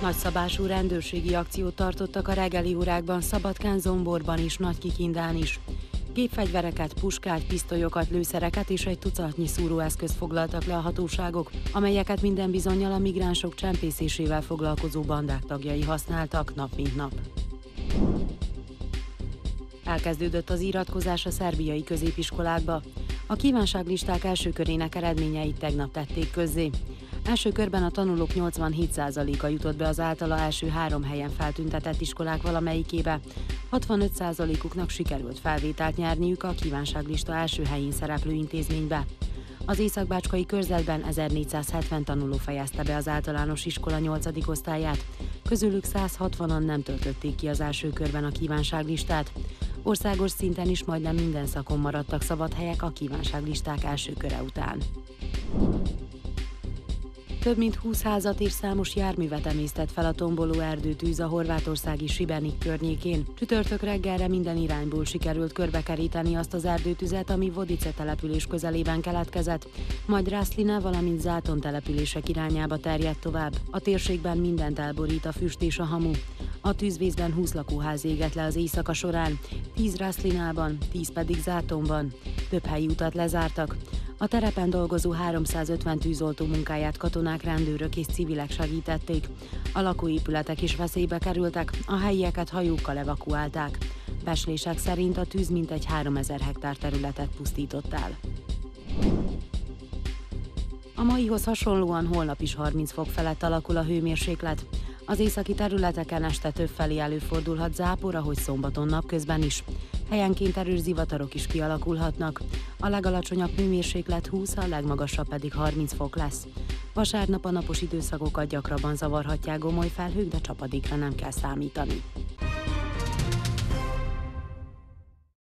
Nagyszabású rendőrségi akciót tartottak a reggeli órákban Szabadkán, Zomborban és Nagykikindán is. Gépfegyvereket, puskát, pisztolyokat, lőszereket és egy tucatnyi szúróeszközt foglaltak le a hatóságok, amelyeket minden bizonyal a migránsok csempészésével foglalkozó bandák tagjai használtak nap mint nap. Elkezdődött az iratkozás a szerbiai középiskolákba. A kívánságlisták első körének eredményeit tegnap tették közzé. Első körben a tanulók 87%-a jutott be az általa első három helyen feltüntetett iskolák valamelyikébe. 65%-uknak sikerült felvételt nyerniük a kívánságlista első helyén szereplő intézménybe. Az Északbácskai körzetben 1470 tanuló fejezte be az általános iskola 8. osztályát, közülük 160-an nem töltötték ki az első körben a kívánságlistát. Országos szinten is majdnem minden szakon maradtak szabad helyek a kívánságlisták első köre után. Több mint 20 házat és számos járművet emésztett fel a tomboló erdőtűz a horvátországi Sibenik környékén. Csütörtök reggelre minden irányból sikerült körbekeríteni azt az erdőtüzet, ami Vodice település közelében keletkezett, majd Rászlina, valamint Záton települések irányába terjedt tovább. A térségben mindent elborít a füst és a hamu. A tűzvészben 20 lakóház égett le az éjszaka során, 10 Rászlinában, 10 pedig Zátonban. Több helyi utat lezártak. A terepen dolgozó 350 tűzoltó munkáját katonák, rendőrök és civilek segítették. A lakóépületek is veszélybe kerültek, a helyieket hajókkal evakuálták. Beslések szerint a tűz mintegy 3000 hektár területet pusztított el. A maihoz hasonlóan holnap is 30 fok felett alakul a hőmérséklet. Az északi területeken este több felé előfordulhat zápor, ahogy szombaton napközben is. Helyenként erős zivatarok is kialakulhatnak. A legalacsonyabb hőmérséklet 20, a legmagasabb pedig 30 fok lesz. Vasárnap a napos időszakokat gyakrabban zavarhatják gomoly felhők, de csapadékra nem kell számítani.